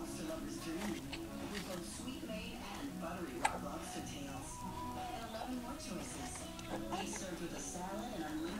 lobster lovers dream with both sweet and buttery lobster tails. And 11 more choices. Served with a salad and unlimited.